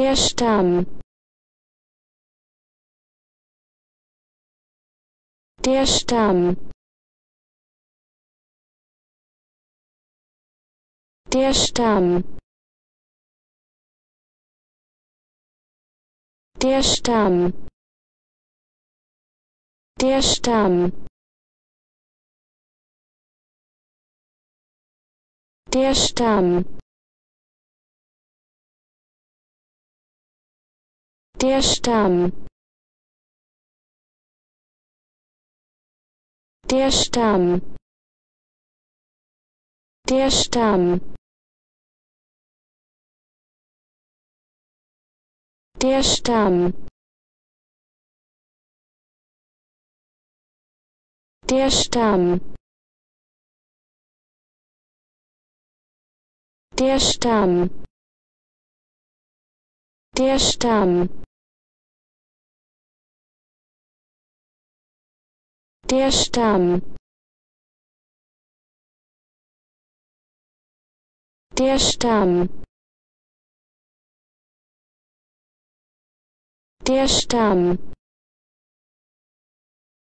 Der Stamm. Der Stamm. Der Stamm. Der Stamm. Der Stamm. Der Stamm. Der Stamm. Der Stamm. Der Stamm. Der Stamm. Der Stamm. Der Stamm. Der Stamm. Der Stamm. Der Stamm. Der Stamm.